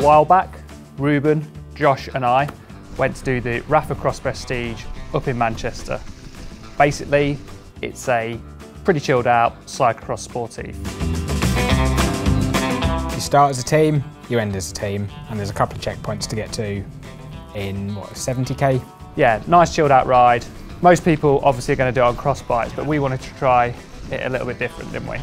A while back, Reuben, Josh and I went to do the Rapha Cross Prestige up in Manchester. Basically, it's a pretty chilled out cyclocross sportive. You start as a team, you end as a team, and there's a couple of checkpoints to get to in what 70k. Yeah, nice chilled out ride. Most people obviously are going to do it on cross bikes, but we wanted to try it a little bit different, didn't we?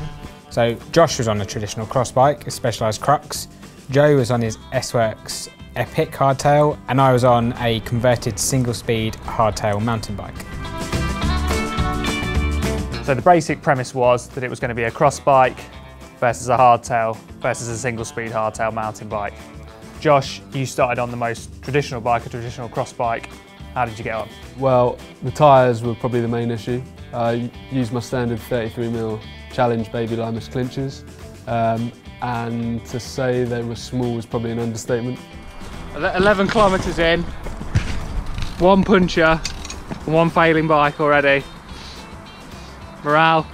So Josh was on a traditional cross bike, a Specialized Crux. Joe was on his S-Works Epic hardtail, and I was on a converted single-speed hardtail mountain bike. So the basic premise was that it was going to be a cross bike versus a hardtail versus a single speed hardtail mountain bike. Josh, you started on the most traditional bike, a traditional cross bike. How did you get on? Well, the tyres were probably the main issue. I used my standard 33mm Challenge Baby Limus clinchers, um, and to say they were small was probably an understatement. 11 kilometres in, one puncture, and one failing bike already. Morale?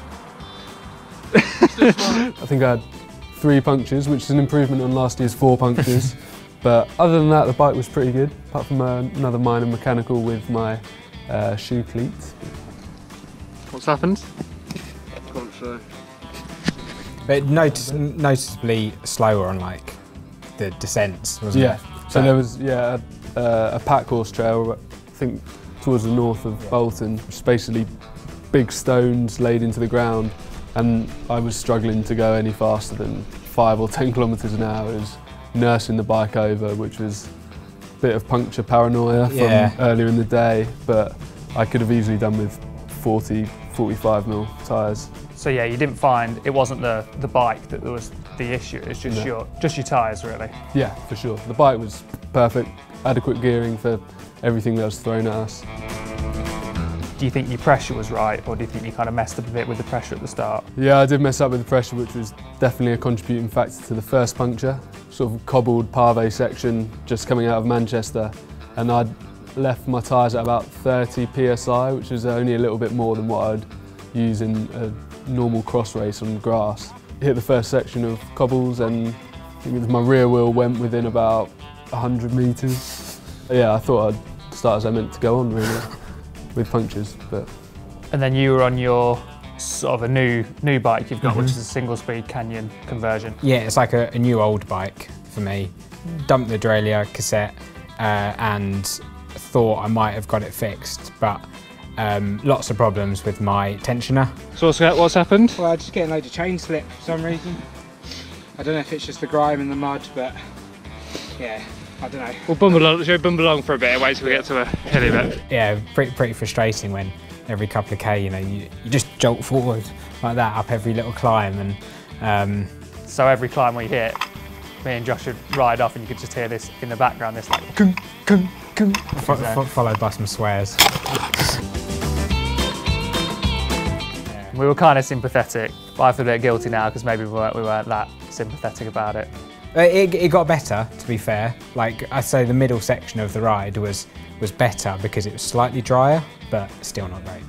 I think I had three punctures, which is an improvement on last year's four punctures. but other than that, the bike was pretty good, apart from uh, another minor mechanical with my uh, shoe cleats. What's happened? But notice, noticeably slower on like the descents, wasn't Yeah. it? So there was yeah a, uh, a pack horse trail, I think towards the north of Bolton, which is basically big stones laid into the ground, and I was struggling to go any faster than five or ten kilometres an hour. I was nursing the bike over, which was a bit of puncture paranoia from Yeah. earlier in the day, but I could have easily done with 40, 45 mil tyres. So yeah, you didn't find it wasn't the the bike that was the issue. It's just No. your just your tyres really. Yeah, for sure. The bike was perfect, adequate gearing for everything that was thrown at us. Do you think your pressure was right, or do you think you kind of messed up a bit with the pressure at the start? Yeah, I did mess up with the pressure, which was definitely a contributing factor to the first puncture. Sort of cobbled pave section just coming out of Manchester, and I'd left my tyres at about 30 psi, which was only a little bit more than what I'd use in a normal cross race on grass. Hit the first section of cobbles, and I think my rear wheel went within about 100 metres. Yeah, I thought I'd start as I meant to go on, really, with punctures, but And then you were on your sort of a new new bike you've got, which Mm-hmm. is a single speed Canyon conversion. Yeah, it's like a, a new old bike for me. Dumped the derailleur cassette uh, and thought I might have got it fixed, but um, lots of problems with my tensioner. So what's, what's happened? Well, I just getting loads of chain slip for some reason. I don't know if it's just the grime and the mud, but yeah, I don't know. We'll bumble along, shall we bumble along for a bit and wait till we get to a hilly bit. Yeah, pretty, pretty frustrating when every couple of K, you know, you, you just jolt forward like that up every little climb and um, So every climb we hit, me and Josh would ride off and you could just hear this in the background, this like kung, kung, kung. fo- fo- followed by some swears. We were kind of sympathetic, but I feel a bit guilty now because maybe we weren't, we weren't that sympathetic about it. Uh, It, it got better, to be fair. Like I say, the middle section of the ride was was better because it was slightly drier, but still not great.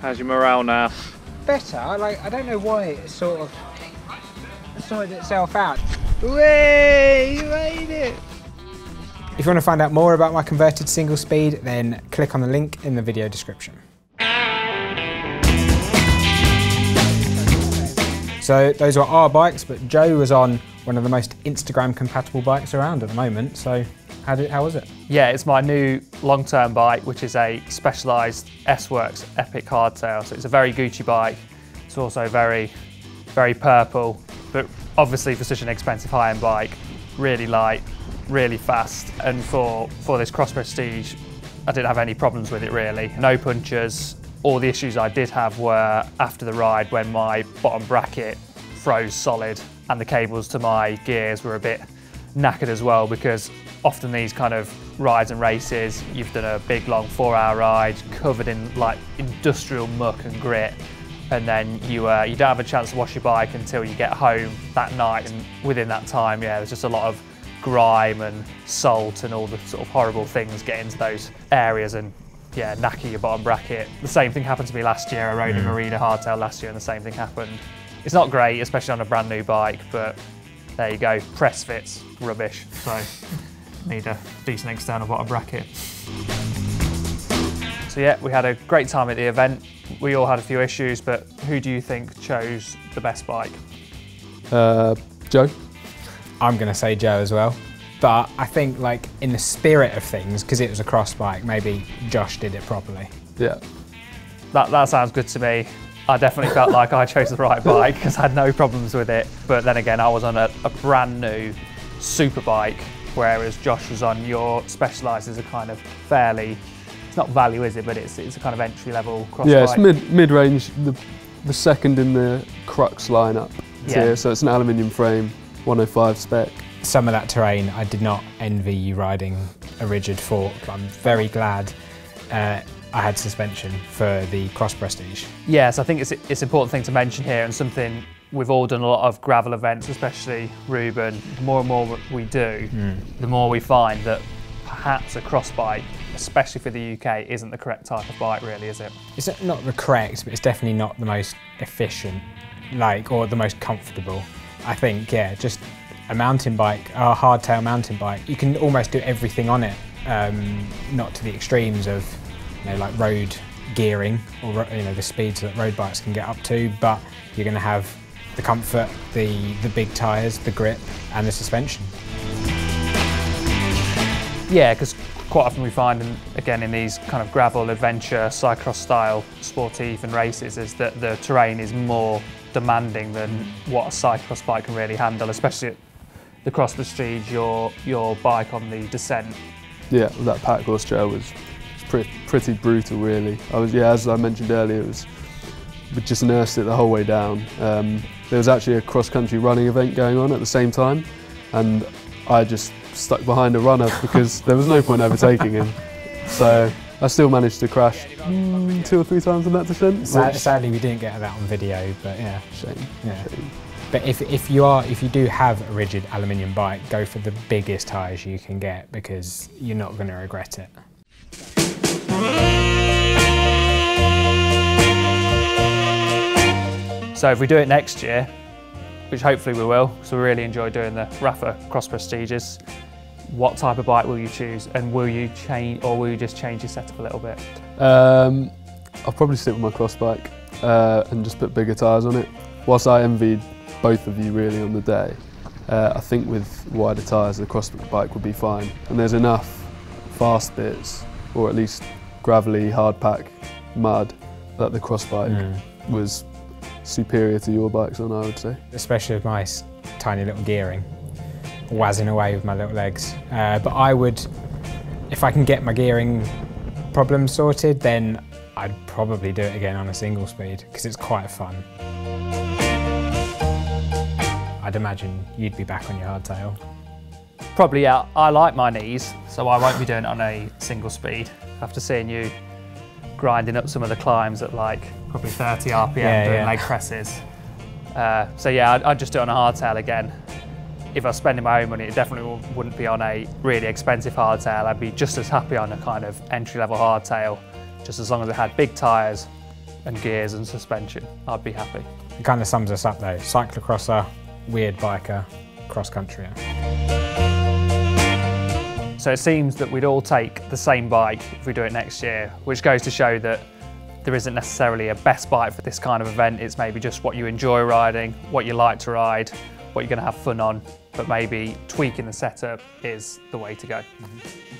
How's your morale now? Better. Like. I don't know why it sort of sorted itself out. Way, you made it. If you want to find out more about my converted single speed, then click on the link in the video description. So those were our bikes, but Joe was on one of the most Instagram compatible bikes around at the moment. So how did how was it? Yeah, it's my new long-term bike, which is a Specialized S-Works Epic Hardtail. So it's a very Gucci bike. It's also very, very purple, but obviously for such an expensive high-end bike, really light, really fast. And for, for this Cross Prestige, I didn't have any problems with it really. No punctures. All the issues I did have were after the ride when my bottom bracket froze solid and the cables to my gears were a bit knackered as well because often these kind of rides and races, you've done a big long four hour ride covered in like industrial muck and grit and then you uh, you don't have a chance to wash your bike until you get home that night and within that time yeah there's just a lot of grime and salt and all the sort of horrible things get into those areas and yeah, knacker your bottom bracket. The same thing happened to me last year. I rode a Marina hardtail last year and the same thing happened. It's not great, especially on a brand new bike, but There you go, press fits, rubbish. So need a decent external bottom bracket. So yeah, we had a great time at the event. We all had a few issues, but who do you think chose the best bike? Uh, Joe? I'm going to say Joe as well. But I think, like, in the spirit of things, because it was a cross bike, maybe Josh did it properly. Yeah. That, that sounds good to me. I definitely felt like I chose the right bike because I had no problems with it. But then again, I was on a, a brand new super bike, whereas Josh was on your Specialized is a kind of fairly, it's not value, is it? But it's, it's a kind of entry level cross yeah, bike. it's mid mid range, the, the second in the Crux lineup. Yeah. Yeah. So it's an aluminium frame, 105 spec. Some of that terrain, I did not envy you riding a rigid fork. I'm very glad uh, I had suspension for the Cross Prestige. Yes, I think it's it's an important thing to mention here, and something we've all done a lot of gravel events, especially Reuben. The more and more we do, the more we find that perhaps a cross bike, especially for the UK, isn't the correct type of bike, really, is it? It's not the correct, but it's definitely not the most efficient, like, or the most comfortable. I think, yeah, just a mountain bike, a hardtail mountain bike, you can almost do everything on it, um, not to the extremes of, you know, like road gearing or you know the speeds that road bikes can get up to, but you're going to have the comfort, the the big tyres, the grip, and the suspension. Yeah, because quite often we find, in, again, in these kind of gravel adventure, cycross style, sportive and races, is that the terrain is more demanding than what a cycross bike can really handle, especially at the cross prestige, your your bike on the descent. Yeah, that pack horse trail was, was pretty, pretty brutal, really. I was, yeah, as I mentioned earlier, it was we just nursed it the whole way down. Um, there was actually a cross-country running event going on at the same time, and I just stuck behind a runner because there was no point overtaking him. So I still managed to crash mm, two or three times on that descent. Sad, which- sadly, we didn't get that on video, but yeah. shame. Yeah. shame. But if, if you are if you do have a rigid aluminium bike, go for the biggest tyres you can get because you're not going to regret it. So if we do it next year, which hopefully we will, because we really enjoy doing the Rapha Cross Prestiges, what type of bike will you choose, and will you change, or will you just change your setup a little bit? Um, I'll probably stick with my cross bike uh, and just put bigger tyres on it. Whilst I envied both of you really on the day, uh, I think with wider tyres the cross bike would be fine. And there's enough fast bits, or at least gravelly, hard pack mud, that the cross bike was superior to your bikes on, I would say. Especially with my tiny little gearing, whizzing away with my little legs. Uh, but I would, if I can get my gearing problem sorted, then I'd probably do it again on a single speed because it's quite fun. I'd imagine you'd be back on your hardtail. Probably, yeah. I like my knees, so I won't be doing it on a single speed. After seeing you grinding up some of the climbs at like probably 30 RPM Yeah, doing yeah. leg presses. Uh, so yeah, I'd, I'd just do it on a hardtail again. If I was spending my own money, it definitely wouldn't be on a really expensive hardtail. I'd be just as happy on a kind of entry-level hardtail, just as long as it had big tyres and gears and suspension. I'd be happy. It kind of sums us up though. Cyclocrosser, weird biker, cross country. So it seems that we'd all take the same bike if we do it next year, which goes to show that there isn't necessarily a best bike for this kind of event. It's maybe just what you enjoy riding, what you like to ride, what you're going to have fun on, but maybe tweaking the setup is the way to go. Mm-hmm.